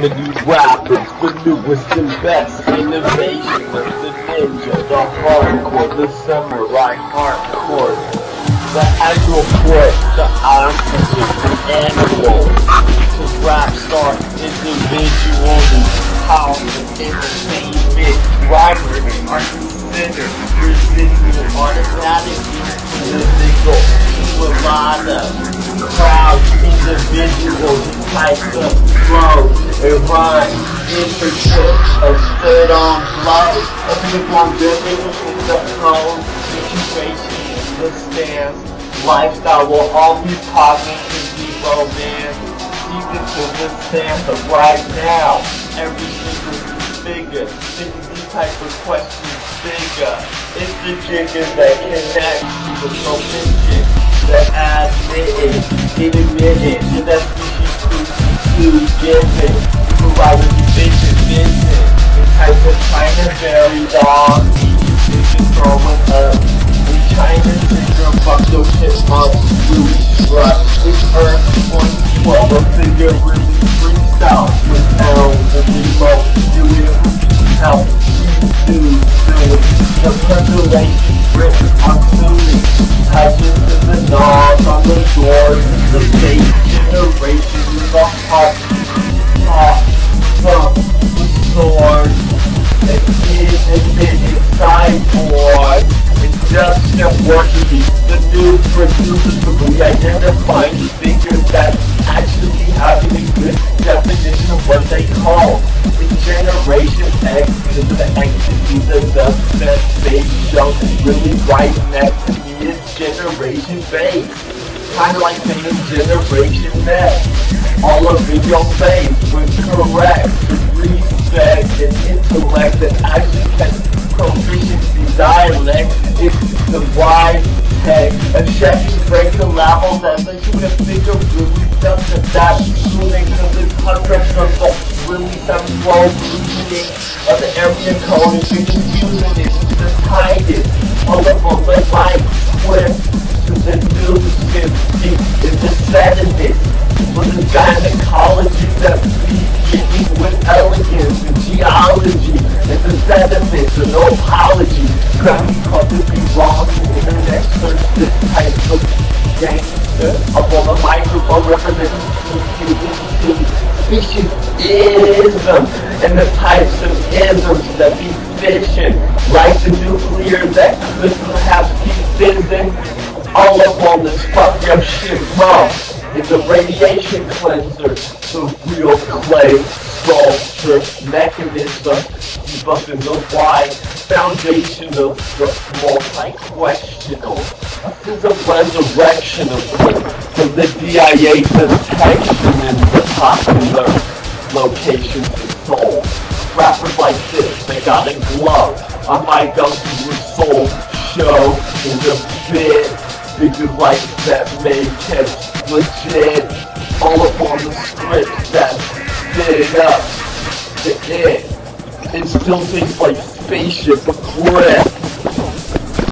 comedy rappers, the newest and best. Innovation of the ninja, the hardcore, the samurai hardcore, the agile boy, the entrepreneur, animal, to rap star individuals and powerful entertainment, rivalry are considered. Residual automatic individual, Mulata, proud individuals types of flow and rhyme, intricate, a stood on flow, a people living in the home, situation, the stance, lifestyle will all be talking to people, man. Even to the stance of right now, everything is bigger, thinking these type of questions bigger. It's the jigger that connects to the provision, the admitted, it admitted, and that's to get it, provide with the vision, vision. The type of China very long, vision throwing up. We China syndrome, fuck those shit months, really struck. This earth, 112, a figure really freestyle. With L, the remote, doing help. Do, do it. The preparation, grip, I'm tuning. Touches to the knobs on the doors, producers identify figures that actually having a good definition of what they call the Generation X is the entity that the best they don't really right next to is Generation Base. Kinda like saying Generation Next all of your face with correct. Respect and intellect and actually can proficiency dialect is the wide tech and chefs the levels that should have figure really stuff that that's moving to this hundred circle really some slow of the area code. And you're just using it to just hide it all up on the light with the new skin is the sediment with the gynecology that beginning with elegance and geology and the sediments and no apology. Speciesism and the types of isms that be fiction like the nuclear that could perhaps be fizzing all up on this fuck your shit wrong. It's a radiation cleanser, the real clay sculpture mechanism, debugging the wide foundation of the multi-questional. This is a resurrection of the DIA detection in the popular locations of soul. Rappers like this, they got a glove. I might go to your soul show in the bit. Figures like that make it legit all up on the script that did up the. It still tastes like spaceship equipped.